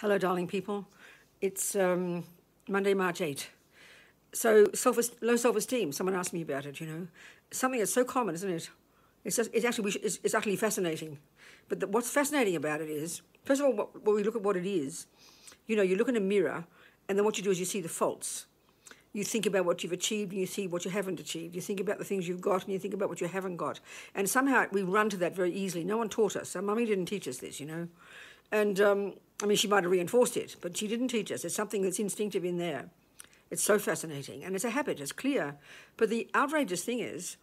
Hello, darling people. It's um, Monday, March 8. So, self low self esteem, someone asked me about it, you know. Something that's so common, isn't it? It's, just, it's actually it's, it's utterly fascinating. But the, what's fascinating about it is, first of all, what, when we look at what it is, you know, you look in a mirror, and then what you do is you see the faults. You think about what you've achieved and you see what you haven't achieved. You think about the things you've got and you think about what you haven't got. And somehow we run to that very easily. No one taught us. Our mummy didn't teach us this, you know. And um, I mean, she might have reinforced it, but she didn't teach us. It's something that's instinctive in there. It's so fascinating, and it's a habit, it's clear. But the outrageous thing is,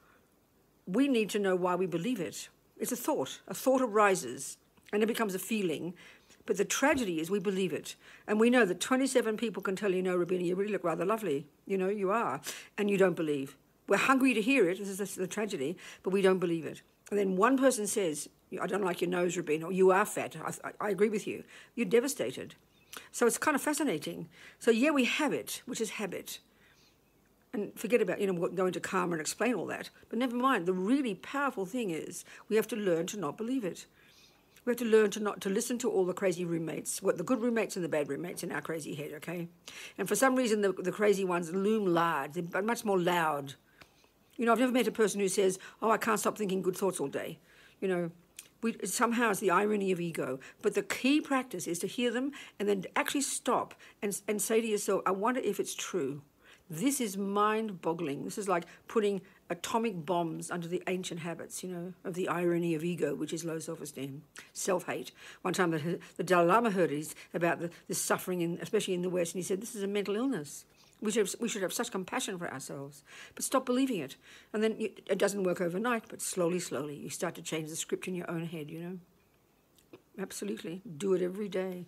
we need to know why we believe it. It's a thought. A thought arises, and it becomes a feeling. But the tragedy is we believe it. And we know that 27 people can tell you, no, Robina, you really look rather lovely. You know, you are. And you don't believe. We're hungry to hear it. This is the tragedy, but we don't believe it. And then one person says, I don't like your nose, Robina, or you are fat. I, I agree with you. You're devastated. So it's kind of fascinating. So, yeah, we have it, which is habit. And forget about, you know, going to karma and explain all that. But never mind. The really powerful thing is we have to learn to not believe it. We have to learn to not to listen to all the crazy roommates, what the good roommates and the bad roommates in our crazy head, okay? And for some reason, the, the crazy ones loom large. They're much more loud. You know, I've never met a person who says, "Oh, I can't stop thinking good thoughts all day." You know, we, somehow it's the irony of ego. But the key practice is to hear them and then actually stop and, and say to yourself, I wonder if it's true. This is mind boggling. This is like putting atomic bombs under the ancient habits, you know, of the irony of ego, which is low self esteem, self hate. One time the, the Dalai Lama heard is about the, the suffering, in, especially in the West, and he said, This is a mental illness. We should, have, we should have such compassion for ourselves, but stop believing it. And then you, it doesn't work overnight, but slowly, slowly, you start to change the script in your own head, you know? Absolutely. Do it every day.